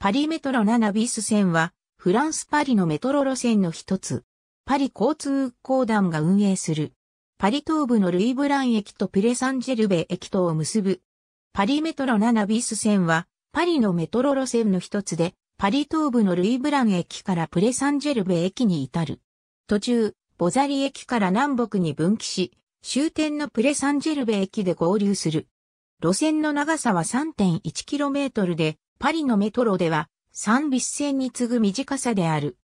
パリメトロ7ビス線は、フランスパリのメトロ路線の一つ。パリ交通運行団が運営する。パリ東部のルイブラン駅とプレサンジェルベ駅とを結ぶ。パリメトロ7ビス線は、パリのメトロ路線の一つで、パリ東部のルイブラン駅からプレサンジェルベ駅に至る。途中、ボザリ駅から南北に分岐し、終点のプレサンジェルベ駅で合流する。路線の長さは 3.1km で、パリのメトロでは、サンビス線に次ぐ短さである。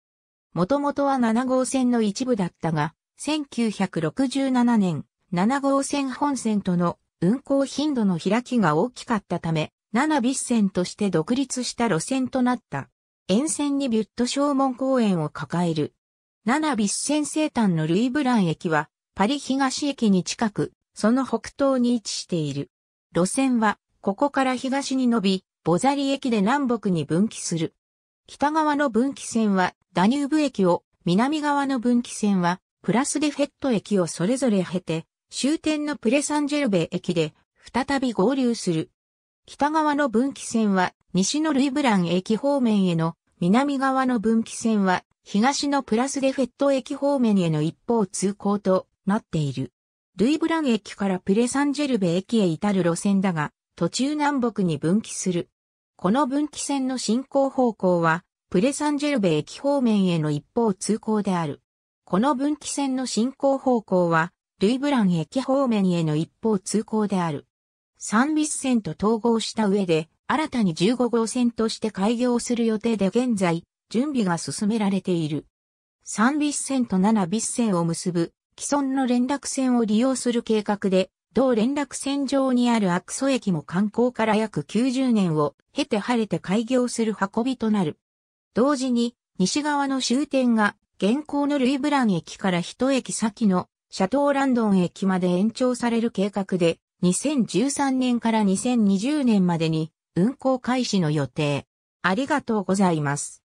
もともとは7号線の一部だったが、1967年、7号線本線との運行頻度の開きが大きかったため、7ビス線として独立した路線となった。沿線にビュット正門公園を抱える。7ビス線西端のルイブラン駅は、パリ東駅に近く、その北東に位置している。路線は、ここから東に伸び、ボザリ駅で南北に分岐する。北側の分岐線は、ダニューブ駅を、南側の分岐線は、プラスデフェット駅をそれぞれ経て、終点のプレサンジェルベ駅で、再び合流する。北側の分岐線は、西のルイブラン駅方面への、南側の分岐線は、東のプラスデフェット駅方面への一方通行となっている。ルイブラン駅からプレサンジェルベ駅へ至る路線だが、途中南北に分岐する。この分岐線の進行方向は、プレサンジェルベ駅方面への一方通行である。この分岐線の進行方向は、ルイブラン駅方面への一方通行である。サンビス線と統合した上で、新たに15号線として開業する予定で現在、準備が進められている。サンビス線と7ビス線を結ぶ既存の連絡線を利用する計画で、同連絡線上にあるアクソ駅も観光から約90年を経て晴れて開業する運びとなる。同時に、西側の終点が、現行のルイブラン駅から一駅先のシャトーランドン駅まで延長される計画で、2013年から2020年までに運行開始の予定。ありがとうございます。